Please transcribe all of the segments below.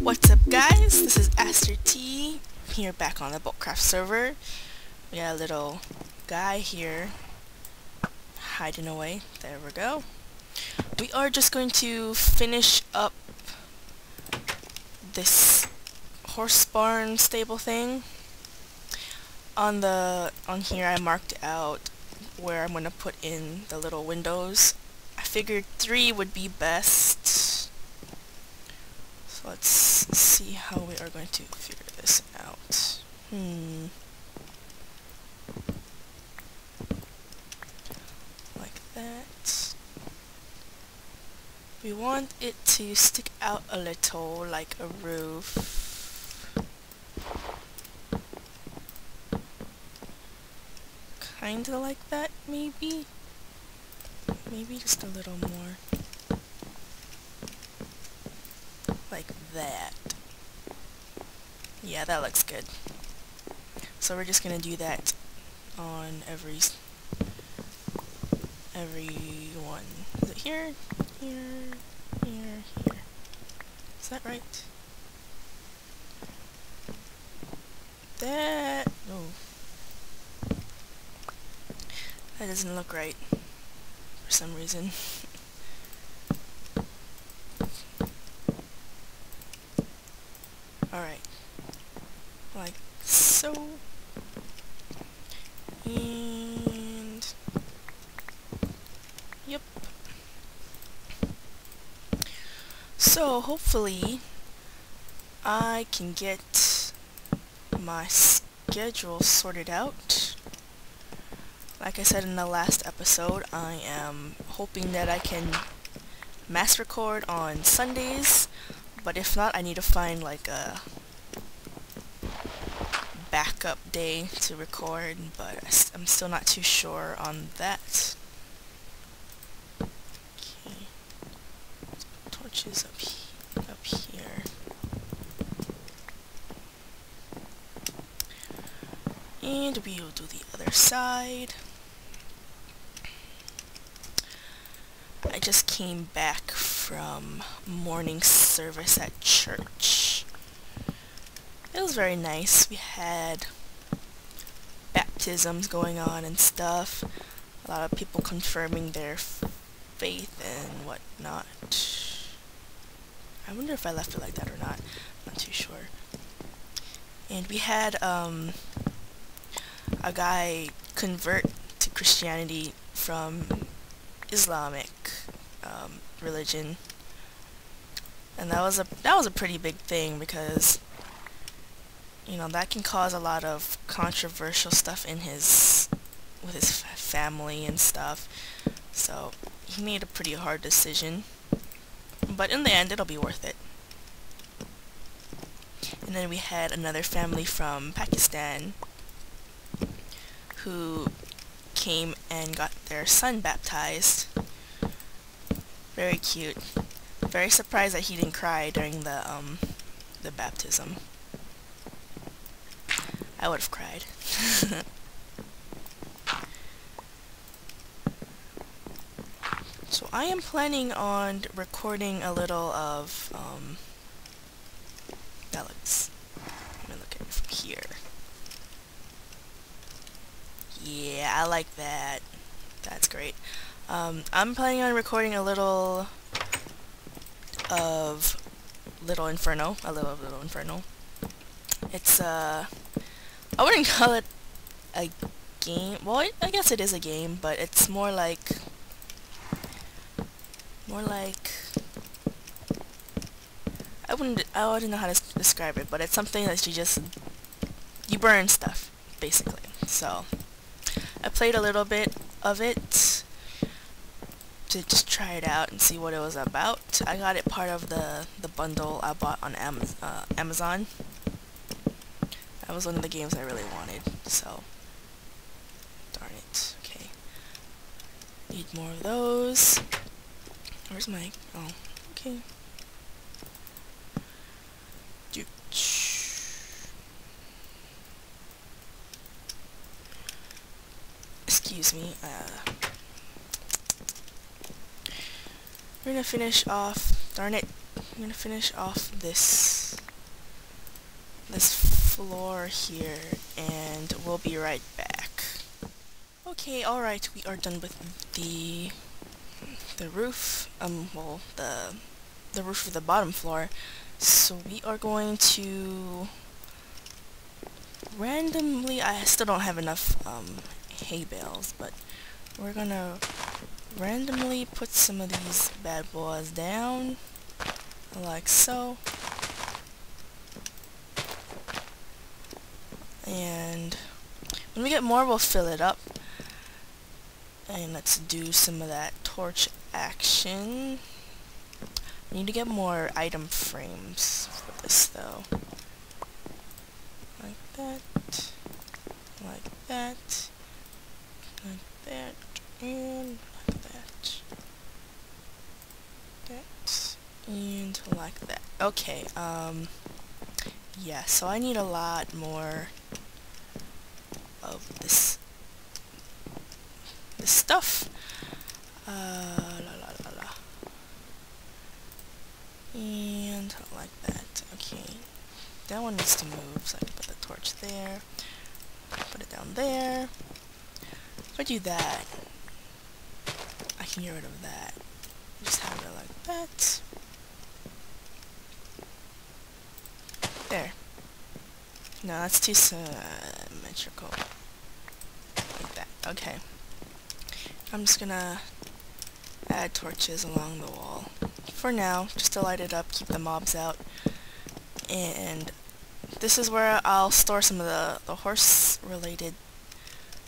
What's up guys, this is Aster Tea, here back on the Bolt Craft server. We got a little guy here hiding away. There we go. We are just going to finish up this horse barn stable thing. On the on here I marked out where I'm going to put in the little windows. I figured three would be best. Let's see how we are going to figure this out. Hmm. Like that. We want it to stick out a little like a roof. Kinda like that, maybe? Maybe just a little more. Like that. Yeah, that looks good. So we're just gonna do that on every every one. Is it here? Here, here, here. Is that right? That no. That doesn't look right for some reason. Alright. Like so. And Yep. So hopefully I can get my schedule sorted out. Like I said in the last episode, I am hoping that I can mass record on Sundays, but if not, I need to find like a backup day to record, but I'm still not too sure on that. Okay. Torches up, he up here. And we will do the other side. I just came back from morning service at church. It was very nice. We had baptisms going on and stuff. A lot of people confirming their faith and whatnot. I wonder if I left it like that or not. I'm not too sure. And we had um, a guy convert to Christianity from Islamic um, religion, and that was a that was a pretty big thing because you know that can cause a lot of controversial stuff in his with his family and stuff. So he made a pretty hard decision, but in the end, it'll be worth it. And then we had another family from Pakistan who came and got their son baptized. Very cute. Very surprised that he didn't cry during the um the baptism. I would have cried. so I am planning on recording a little of um that looks let me look at it from here. Yeah, I like that. That's great. Um, I'm planning on recording a little of Little Inferno, a little of Little Inferno. It's, uh, I wouldn't call it a game, well, I guess it is a game, but it's more like, more like, I wouldn't, I wouldn't know how to describe it, but it's something that you just, you burn stuff, basically, so... I played a little bit of it to just try it out and see what it was about. I got it part of the, the bundle I bought on Am uh, Amazon. That was one of the games I really wanted, so... Darn it. Okay. Need more of those. Where's my... Oh, okay. Excuse me. Uh, we're gonna finish off. Darn it. I'm gonna finish off this this floor here and we'll be right back. Okay, alright, we are done with the the roof, um, well, the the roof of the bottom floor. So we are going to randomly, I still don't have enough um, hay bales, but we're gonna randomly put some of these bad boys down, like so. And when we get more, we'll fill it up. And let's do some of that torch action. I need to get more item frames for this though. Like that, like that, and like that. That, and like that. Okay, um, yeah, so I need a lot more of this, this stuff. Uh, la la la la. And like that. Okay. That one needs to move, so I can put the torch there. Put it down there. If I do that, get rid of that. Just have it like that. There. No, that's too symmetrical. Like that. Okay. I'm just gonna add torches along the wall. For now, just to light it up, keep the mobs out. And this is where I'll store some of the, the horse-related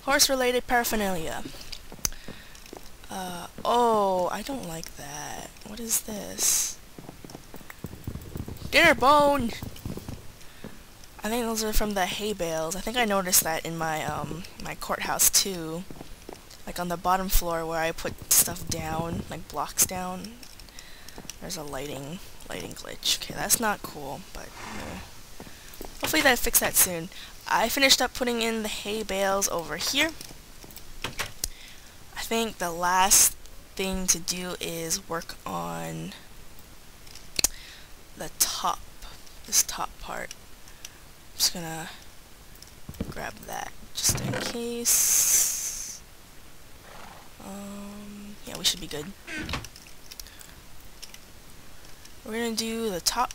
horse-related paraphernalia. Oh, I don't like that. What is this? Dinnerbone! I think those are from the hay bales. I think I noticed that in my, um, my courthouse too like on the bottom floor where I put stuff down, like blocks down, there's a lighting lighting glitch. Okay, that's not cool, but uh, hopefully they fix that soon. I finished up putting in the hay bales over here. I think the last thing to do is work on the top, this top part. I'm just gonna grab that just in case. Um, yeah, we should be good. We're gonna do the top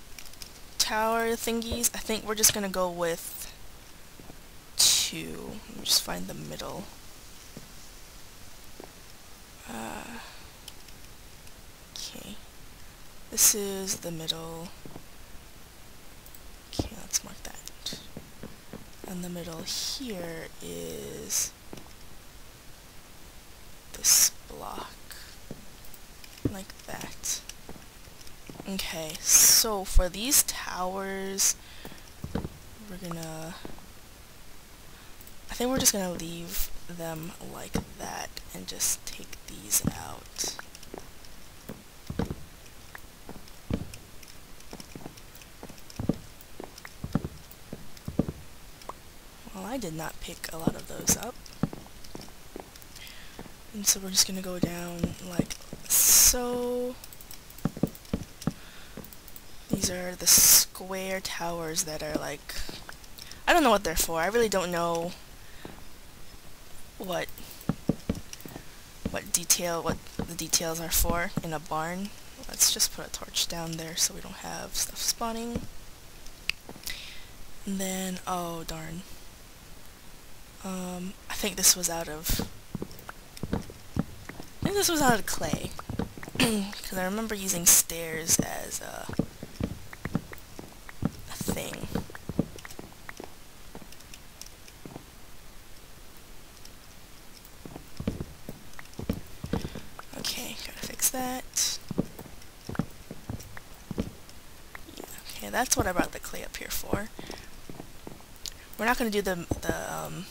tower thingies. I think we're just gonna go with two. Let me just find the middle. Uh, okay. This is the middle. Okay, let's mark that. And the middle here is this block. Like that. Okay, so for these towers, we're gonna... I think we're just gonna leave them like that and just take these out. Well, I did not pick a lot of those up. And so we're just gonna go down like so. These are the square towers that are like, I don't know what they're for. I really don't know what what detail, what the details are for in a barn. Let's just put a torch down there so we don't have stuff spawning. And then, oh darn. Um, I think this was out of I think this was out of clay. Because I remember using stairs as a, a thing. Okay, gotta fix that. Yeah, okay, that's what I brought the clay up here for. We're not gonna do the, the, um,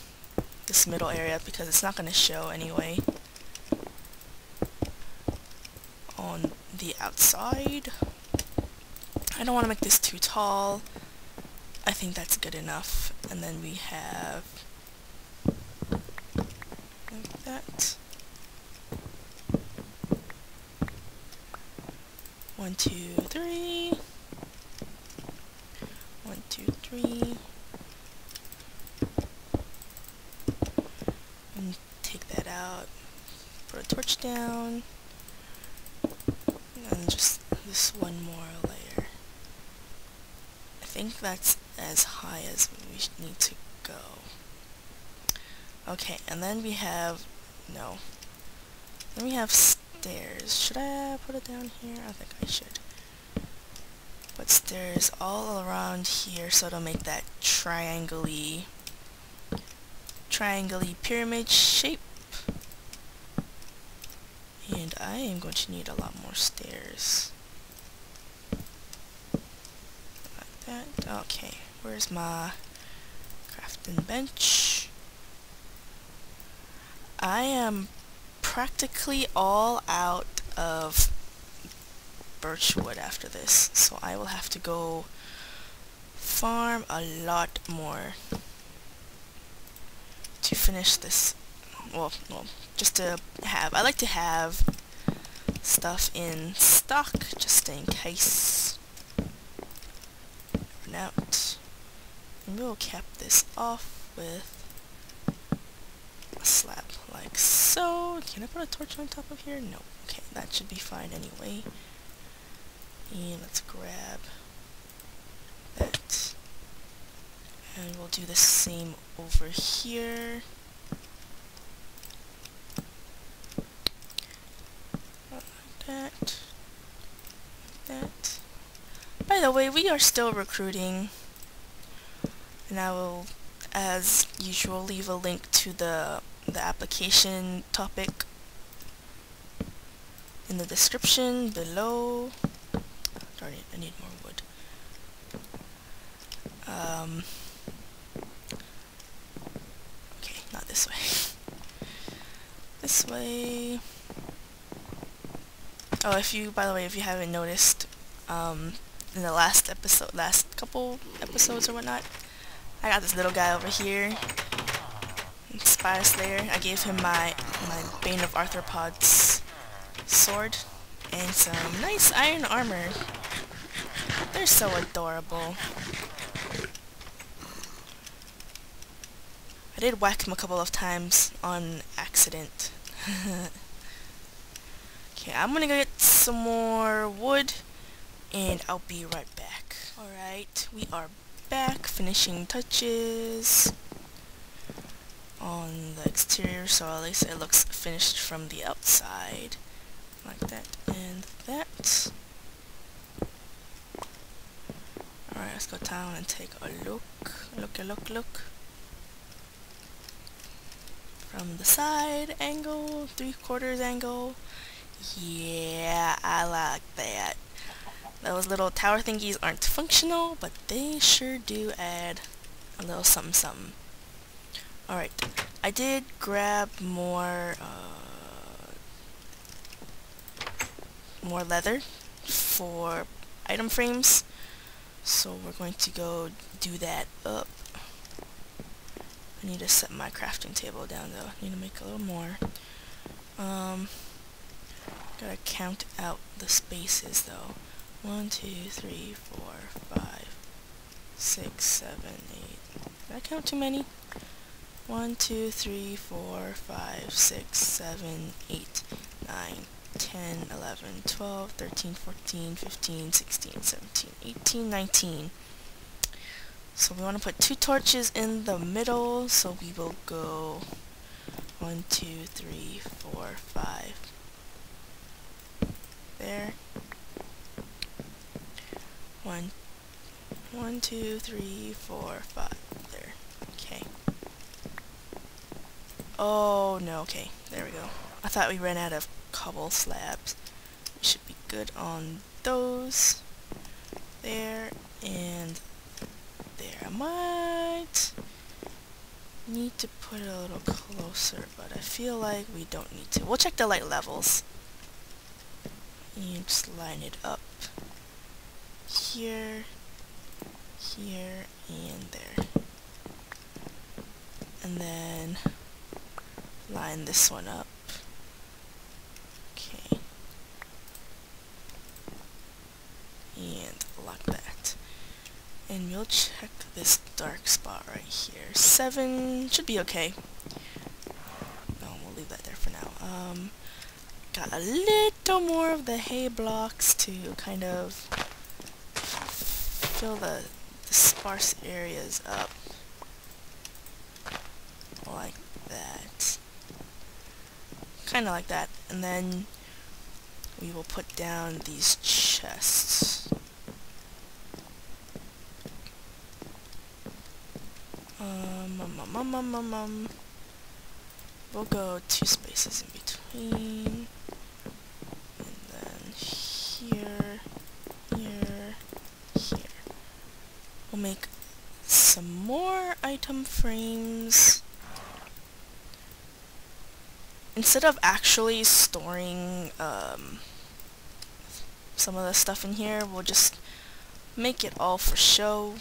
this middle area because it's not gonna show anyway. on the outside. I don't want to make this too tall. I think that's good enough. And then we have like that. One, two, three. One, two, three. And take that out. Put a torch down. And just this one more layer. I think that's as high as we need to go. Okay, and then we have, no, then we have stairs. Should I put it down here? I think I should. Put stairs all around here so it'll make that triangle-y pyramid shape. I am going to need a lot more stairs. Like that. Okay, where's my crafting bench? I am practically all out of birchwood after this, so I will have to go farm a lot more to finish this. Well, well, just to have. I like to have stuff in stock just in case. Run out. And we'll cap this off with a slab like so. Can I put a torch on top of here? No. Okay, that should be fine anyway. And let's grab that. And we'll do the same over here. Like that. That. By the way, we are still recruiting. And I will, as usual, leave a link to the the application topic in the description below. Darn it, I need more wood. Um, okay, not this way. this way. Oh, if you, by the way, if you haven't noticed, um, in the last episode, last couple episodes or whatnot, I got this little guy over here Spire Slayer. I gave him my, my Bane of Arthropods sword and some nice iron armor. They're so adorable. I did whack him a couple of times on accident. okay, I'm gonna go get some more wood and I'll be right back. Alright, we are back, finishing touches on the exterior so at least it looks finished from the outside. Like that and that. Alright let's go down and take a look look a look look. From the side angle three quarters angle yeah I like that those little tower thingies aren't functional but they sure do add a little something something Alright, I did grab more, uh, more leather for item frames, so we're going to go do that up. I need to set my crafting table down though, I need to make a little more. Um, gotta count out the spaces though. One, two, three, four, five, six, seven, eight. Did I count too many? 1, 2, 3, 4, 5, 6, 7, 8, 9, 10, 11, 12, 13, 14, 15, 16, 17, 18, 19. So we want to put two torches in the middle, so we will go 1, 2, 3, 4, 5. There. 1, 1, 2, 3, 4, 5. There. Okay. Oh, no, okay. There we go. I thought we ran out of cobble slabs. We should be good on those. There, and there. I might need to put it a little closer, but I feel like we don't need to. We'll check the light levels. And just line it up. Here, here, and there. And then line this one up. Okay. and lock that. And we'll check this dark spot right here. Seven should be okay. No, we'll leave that there for now. Um, got a little more of the hay blocks to kind of fill the, the sparse areas up. Like that. Kind of like that. And then we will put down these chests. Um, um, um, um, um, um, We'll go two spaces in between. Here, here, here. We'll make some more item frames. Instead of actually storing um, some of the stuff in here, we'll just make it all for show.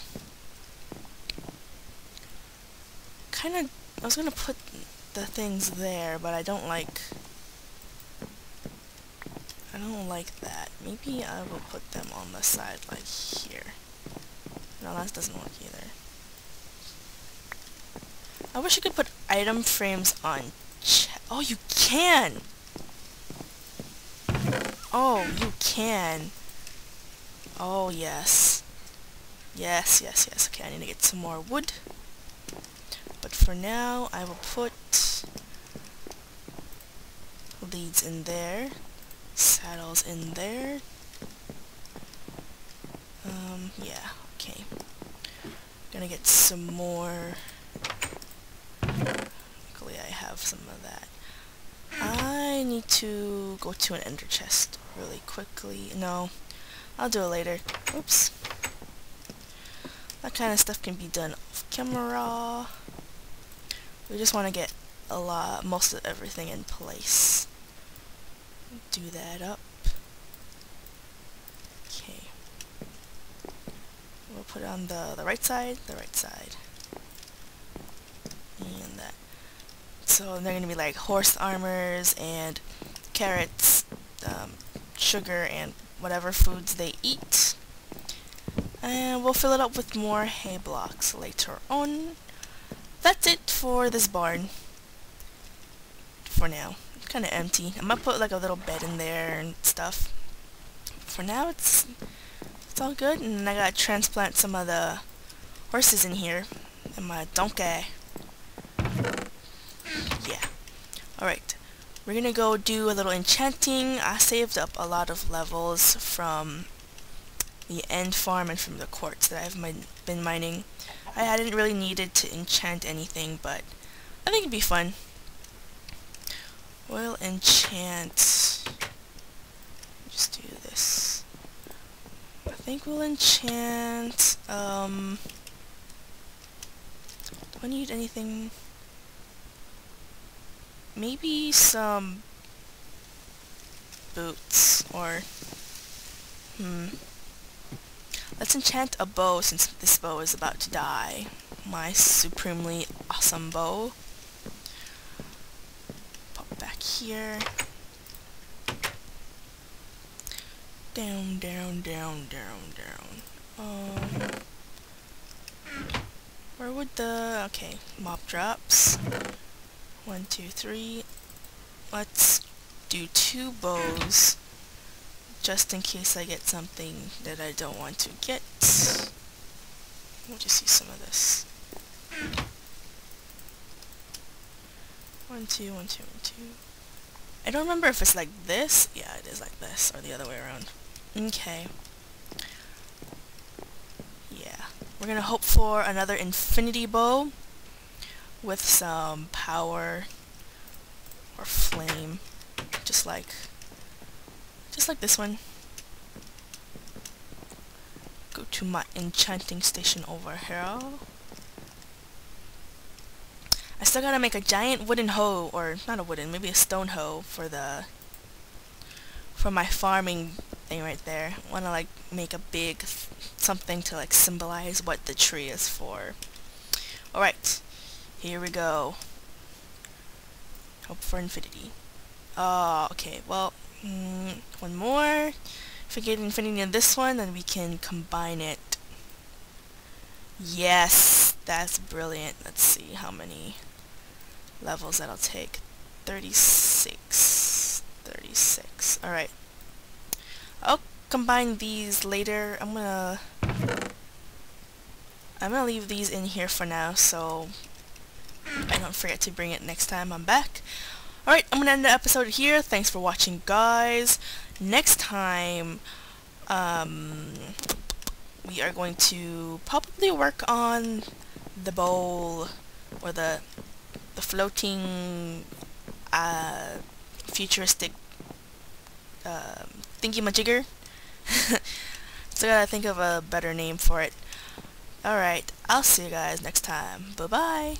Kind of, I was gonna put the things there, but I don't like, I don't like that. Maybe I will put them on the side like here. No, that doesn't work either. I wish you could put item frames on Oh, you can! Oh, you can. Oh, yes. Yes, yes, yes. Okay, I need to get some more wood. But for now, I will put leads in there, saddles in there. Um, yeah, okay. Gonna get some more Luckily I have some of that. I need to go to an ender chest really quickly. No, I'll do it later. Oops. That kind of stuff can be done off camera. We just want to get a lot, most of everything in place. Do that up. Okay. We'll put it on the, the right side, the right side. And that. So they're going to be like horse armors and carrots, um, sugar, and whatever foods they eat. And we'll fill it up with more hay blocks later on. That's it for this barn. For now. Kind of empty. I might put like a little bed in there and stuff. For now, it's it's all good. And I gotta transplant some of the horses in here. And my donkey. Yeah. Alright, we're gonna go do a little enchanting. I saved up a lot of levels from the end farm and from the quartz that I've min been mining. I hadn't really needed to enchant anything, but I think it'd be fun. We'll enchant... Just do this. I think we'll enchant... Um, do I need anything? Maybe some boots or hmm. Let's enchant a bow since this bow is about to die. My supremely awesome bow here down down down down down um where would the okay mob drops one, two, three. Let's do two bows just in case I get something that I don't want to get. We'll just use some of this. One, two, one, two, one, two. I don't remember if it's like this. Yeah, it is like this, or the other way around. Okay. Yeah. We're gonna hope for another infinity bow with some power or flame just like just like this one go to my enchanting station over here I still gotta make a giant wooden hoe or not a wooden maybe a stone hoe for the for my farming thing right there I wanna like make a big something to like symbolize what the tree is for alright here we go. Hope for infinity. Oh, okay. Well, mm, one more. if we get infinity in this one, then we can combine it. Yes, that's brilliant. Let's see how many levels that'll take. 36. 36. Alright. I'll combine these later. I'm gonna... I'm gonna leave these in here for now, so I don't forget to bring it next time I'm back. Alright, I'm gonna end the episode here. Thanks for watching, guys. Next time, um, we are going to probably work on the bowl, or the, the floating uh, futuristic uh, thingy-majigger. so I gotta think of a better name for it. Alright, I'll see you guys next time. Bye-bye!